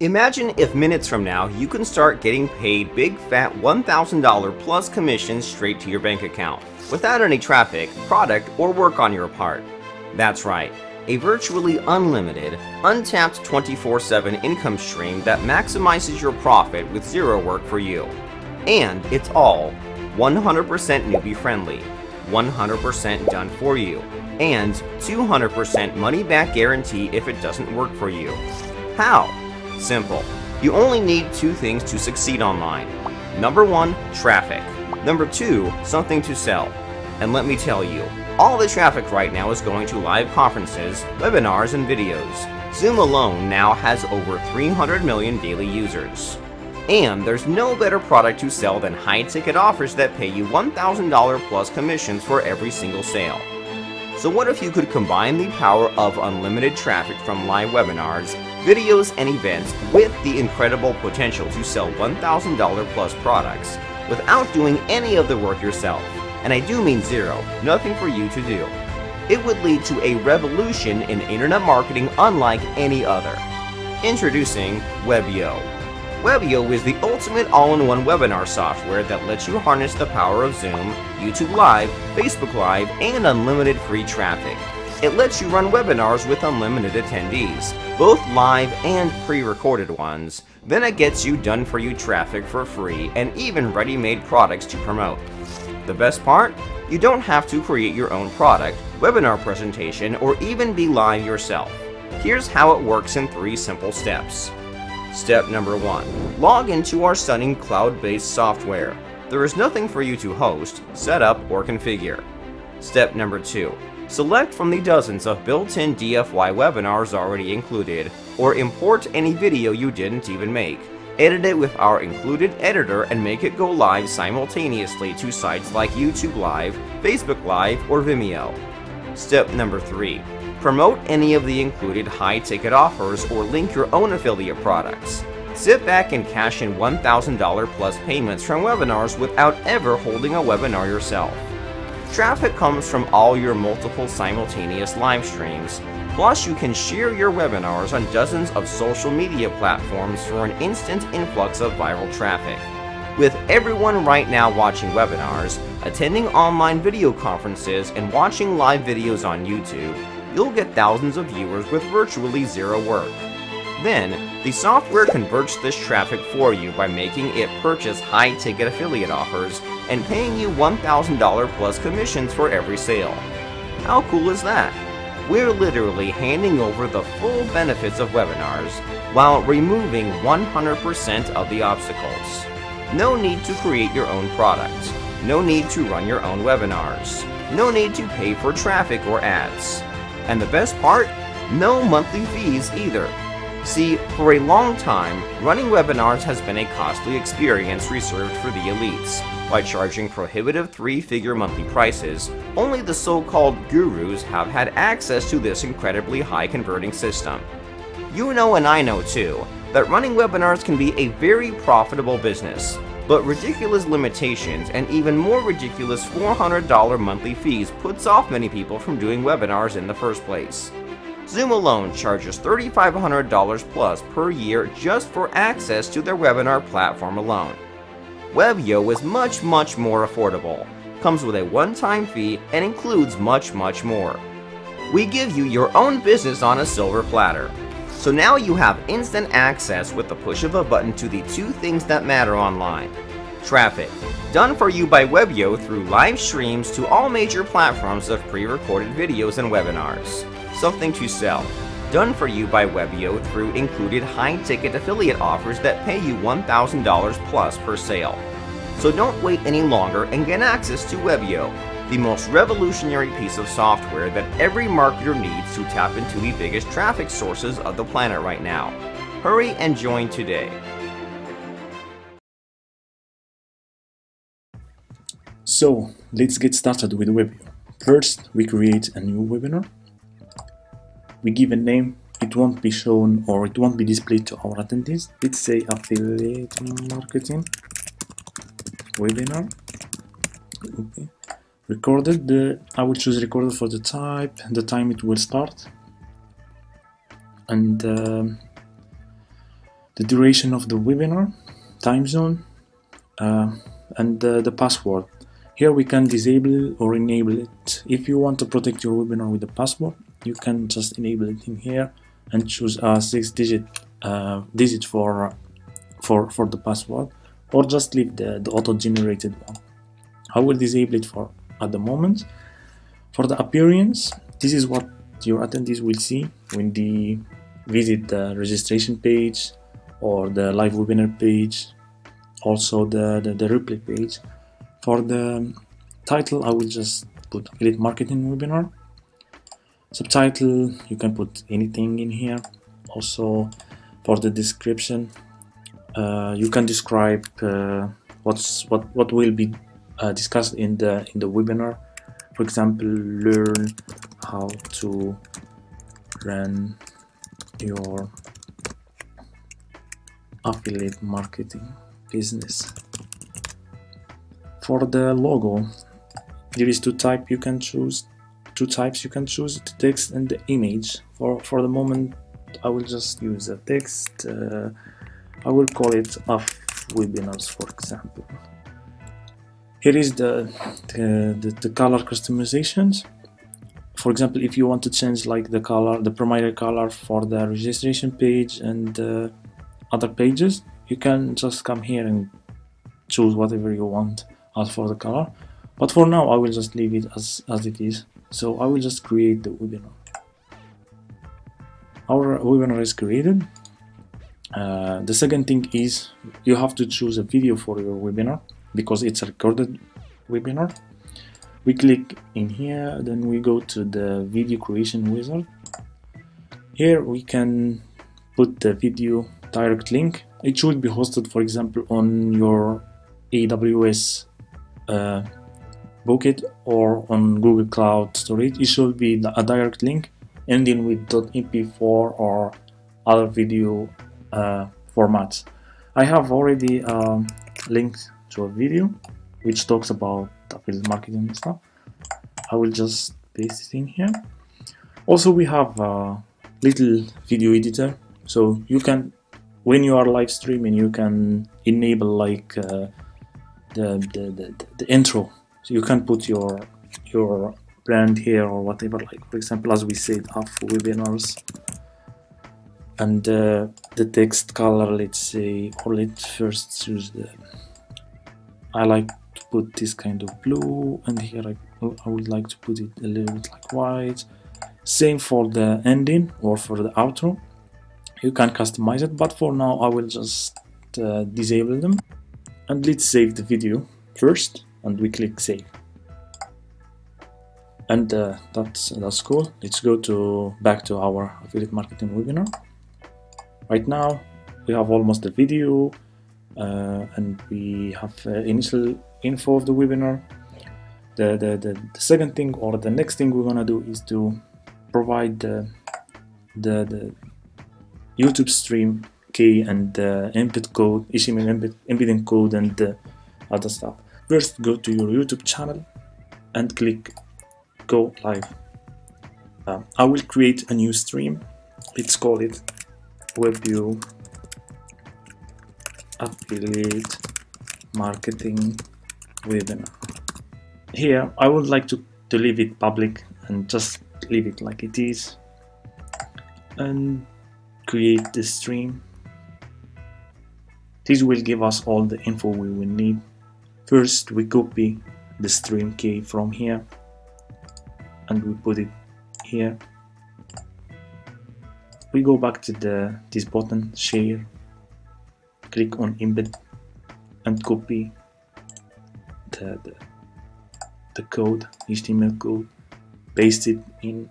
Imagine if minutes from now you can start getting paid big fat $1,000 plus commissions straight to your bank account without any traffic, product, or work on your part. That's right, a virtually unlimited, untapped 24-7 income stream that maximizes your profit with zero work for you. And it's all 100% newbie friendly, 100% done for you, and 200% money back guarantee if it doesn't work for you. How? Simple. You only need two things to succeed online. Number one, traffic. Number two, something to sell. And let me tell you, all the traffic right now is going to live conferences, webinars, and videos. Zoom alone now has over 300 million daily users. And there's no better product to sell than high-ticket offers that pay you $1,000 plus commissions for every single sale. So what if you could combine the power of unlimited traffic from live webinars, videos, and events with the incredible potential to sell $1,000 plus products without doing any of the work yourself? And I do mean zero, nothing for you to do. It would lead to a revolution in internet marketing unlike any other. Introducing Webbyo. Webbyo is the ultimate all-in-one webinar software that lets you harness the power of Zoom, YouTube Live, Facebook Live, and unlimited free traffic. It lets you run webinars with unlimited attendees, both live and pre-recorded ones. Then it gets you done-for-you traffic for free and even ready-made products to promote. The best part? You don't have to create your own product, webinar presentation, or even be live yourself. Here's how it works in three simple steps. Step number one, log into our stunning cloud-based software. There is nothing for you to host, set up, or configure. Step number two, select from the dozens of built-in DFY webinars already included, or import any video you didn't even make. Edit it with our included editor and make it go live simultaneously to sites like YouTube Live, Facebook Live, or Vimeo. Step number 3. Promote any of the included high-ticket offers or link your own affiliate products. Sit back and cash in $1,000 plus payments from webinars without ever holding a webinar yourself. Traffic comes from all your multiple simultaneous live streams, plus you can share your webinars on dozens of social media platforms for an instant influx of viral traffic. With everyone right now watching webinars, attending online video conferences, and watching live videos on YouTube, you'll get thousands of viewers with virtually zero work. Then, the software converts this traffic for you by making it purchase high-ticket affiliate offers and paying you $1,000 plus commissions for every sale. How cool is that? We're literally handing over the full benefits of webinars while removing 100% of the obstacles. No need to create your own product. No need to run your own webinars. No need to pay for traffic or ads. And the best part? No monthly fees either. See, for a long time, running webinars has been a costly experience reserved for the elites. By charging prohibitive three-figure monthly prices, only the so-called gurus have had access to this incredibly high-converting system. You know and I know too, that running webinars can be a very profitable business, but ridiculous limitations and even more ridiculous $400 monthly fees puts off many people from doing webinars in the first place. Zoom alone charges $3,500 plus per year just for access to their webinar platform alone. Webbyo is much much more affordable, comes with a one-time fee, and includes much much more. We give you your own business on a silver platter. So now you have instant access with the push of a button to the two things that matter online. Traffic, done for you by Webbyo through live streams to all major platforms of pre-recorded videos and webinars something to sell. Done for you by Webbyo through included high-ticket affiliate offers that pay you $1,000 plus per sale. So don't wait any longer and get access to Webbyo, the most revolutionary piece of software that every marketer needs to tap into the biggest traffic sources of the planet right now. Hurry and join today. So, let's get started with Webbyo. First, we create a new webinar we give a name it won't be shown or it won't be displayed to our attendees let's say affiliate marketing webinar okay recorded the i will choose recorded for the type the time it will start and um, the duration of the webinar, time zone, uh, and uh, the password. Here we can disable or enable it. If you want to protect your webinar with the password, you can just enable it in here and choose a six digit uh, digit for for for the password or just leave the, the auto generated one I will disable it for at the moment. For the appearance this is what your attendees will see when they visit the registration page or the live webinar page also the, the, the replay page. For the title I will just put affiliate marketing webinar. Subtitle you can put anything in here. Also for the description uh, you can describe uh, what's what what will be uh, discussed in the in the webinar. For example learn how to run your affiliate marketing business. For the logo there is two type you can choose two types you can choose the text and the image. For for the moment I will just use a text uh, I will call it off webinars for example here is the the, the, the color customizations. For example if you want to change like the color the primary color for the registration page and uh, other pages you can just come here and choose whatever you want as for the color. But for now I will just leave it as, as it is. So I will just create the webinar. Our webinar is created. Uh, the second thing is you have to choose a video for your webinar because it's a recorded webinar. We click in here then we go to the video creation wizard. Here we can put the video direct link. It should be hosted for example on your AWS uh, Bucket or on Google Cloud Storage. It should be a direct link ending with .mp4 or other video uh, formats. I have already um, linked to a video which talks about affiliate marketing and stuff. I will just paste it in here. Also we have a little video editor. So you can when you are live streaming you can enable like uh, the, the, the, the intro. So you can put your your brand here or whatever like for example as we said off webinars. And uh, the text color let's say or let's first choose the I like to put this kind of blue and here I, I would like to put it a little bit like white. Same for the ending or for the outro. You can customize it but for now I will just uh, disable them. And let's save the video first and we click save. And uh, that's that's cool. Let's go to back to our affiliate marketing webinar. Right now we have almost the video and we have uh, initial info of the webinar the, the, the, the, second thing or the next thing we're gonna do is to provide the, the, the YouTube stream key and the embed code, HTML embed, embedding code and the other stuff. First go to your YouTube channel and click go live. Um, I will create a new stream. Let's call it Webbyo Affiliate Marketing Webinar. Here, I would like to, to leave it public and just leave it like it is and create the stream. This will give us all the info we will need. First, we copy the stream key from here and we put it here we go back to the this button share click on embed and copy the, the, the code HTML code paste it in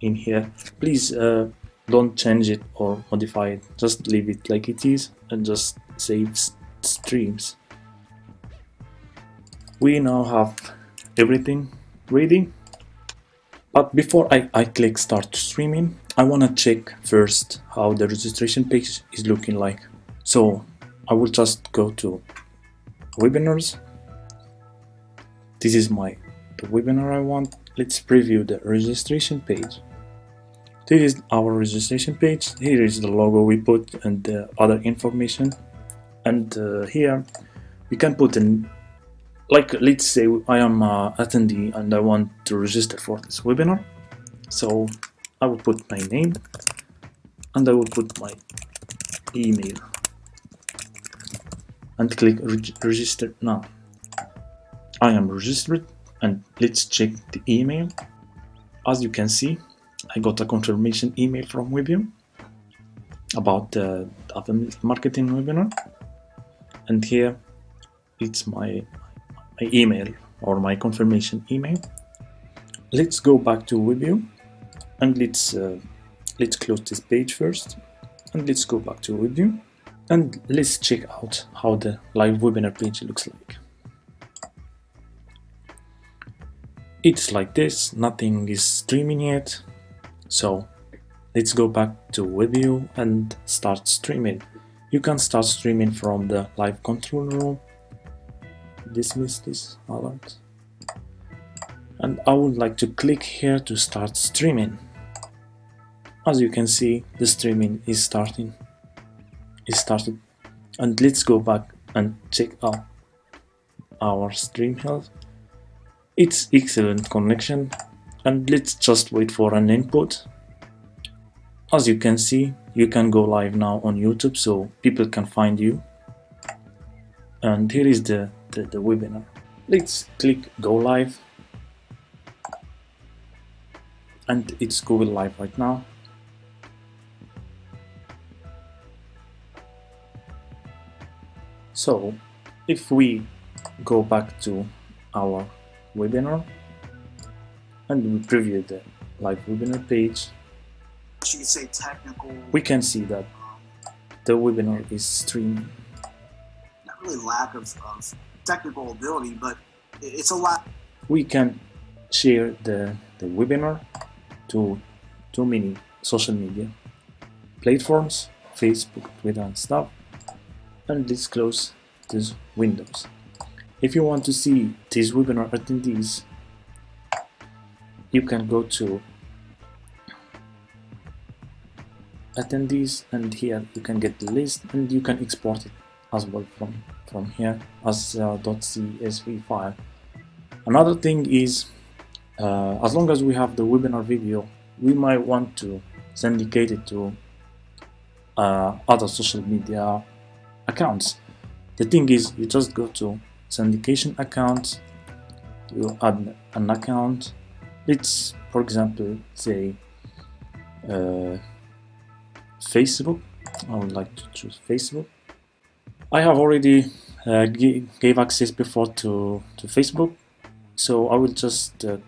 in here. Please uh, don't change it or modify it. Just leave it like it is and just save streams. We now have everything ready. But before I, I click start streaming, I want to check first how the registration page is looking like. So I will just go to webinars. This is my the webinar I want. Let's preview the registration page. This is our registration page. Here is the logo we put and the other information. And uh, here we can put in, like let's say I am a attendee and I want to register for this webinar. So I will put my name and I will put my email and click reg register now. I am registered and let's check the email. As you can see, I got a confirmation email from Webbyo about the affiliate marketing webinar and here it's my, my email or my confirmation email let's go back to Webbyo and let's uh, let's close this page first and let's go back to Webbyo and let's check out how the live webinar page looks like it's like this nothing is streaming yet so let's go back to Webbyo and start streaming. You can start streaming from the live control room. Dismiss this alert. And I would like to click here to start streaming. As you can see, the streaming is starting. It started. And let's go back and check out our stream health. It's excellent connection. And let's just wait for an input. As you can see you can go live now on YouTube so people can find you. And here is the, the, the webinar. Let's click go live. And it's Google Live right now so if we go back to our webinar and we preview the live webinar page, you say technical. we can see that the webinar is streaming. Not really lack of, of technical ability, but it's a lot. We can share the, the webinar to too many social media platforms, Facebook, Twitter and stuff. And let's close these windows. If you want to see these webinar attendees you can go to attendees and here you can get the list and you can export it as well from from here as a .csv file another thing is uh, as long as we have the webinar video we might want to syndicate it to uh, other social media accounts. The thing is you just go to syndication account you add an account. Let's for example say uh, Facebook. I would like to choose Facebook. I have already uh, gave access before to, to Facebook. So I will just uh,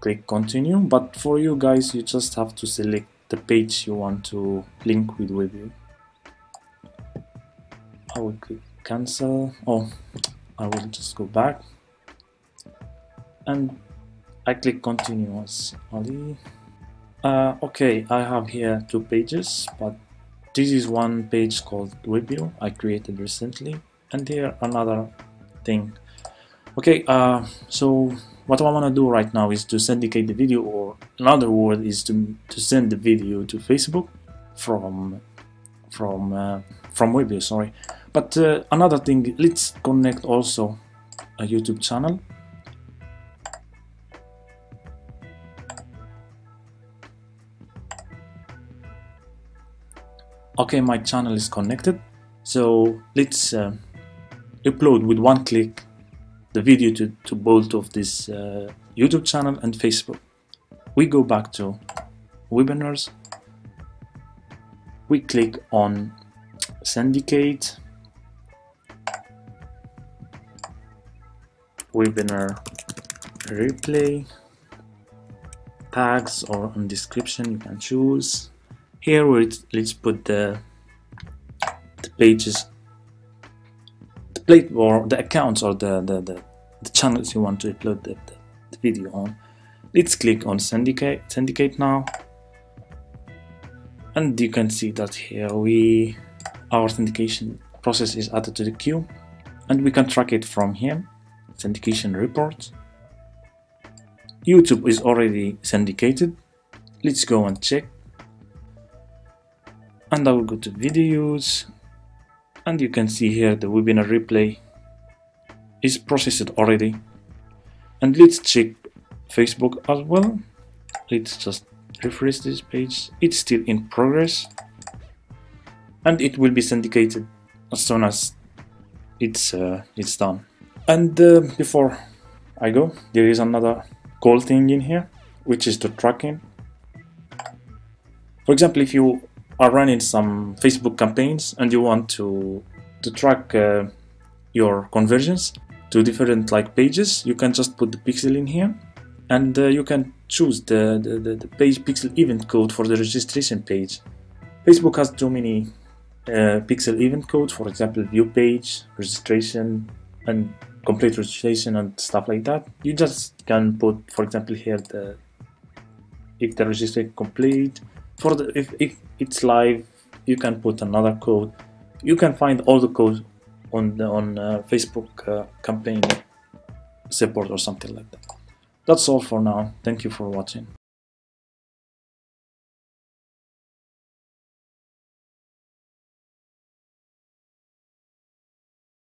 click continue. But for you guys you just have to select the page you want to link with Webbyo I will cancel oh I will just go back and I click continuous Ali. Uh, okay, I have here two pages, but this is one page called Webbyo I created recently, and here another thing. Okay, uh, so what I want to do right now is to syndicate the video, or another word is to to send the video to Facebook from from uh, from Webbyo. Sorry, but uh, another thing, let's connect also a YouTube channel. Okay my channel is connected. So let's uh, upload with one click the video to, to both of this uh, YouTube channel and Facebook. We go back to webinars. We click on syndicate webinar uh, replay tags or on description you can choose. Here we let's put the the pages the plate or the accounts or the the, the, the channels you want to upload the, the, the video on. Let's click on syndicate syndicate now. And you can see that here we our authentication process is added to the queue. And we can track it from here syndication report YouTube is already syndicated. Let's go and check. And I will go to videos. And you can see here the webinar replay is processed already. And let's check Facebook as well. Let's just refresh this page. It's still in progress. And it will be syndicated as soon as it's uh, it's done and uh, before I go there is another cool thing in here which is the tracking. For example if you are running some Facebook campaigns and you want to to track uh, your conversions to different like pages you can just put the pixel in here. And uh, you can choose the, the, the, page pixel event code for the registration page. Facebook has too many uh, pixel event codes for example view page registration and complete registration and stuff like that you just can put for example here the if the registration complete for the if, if it's live you can put another code. You can find all the code on the, on uh, Facebook uh, campaign support or something like that. That's all for now. Thank you for watching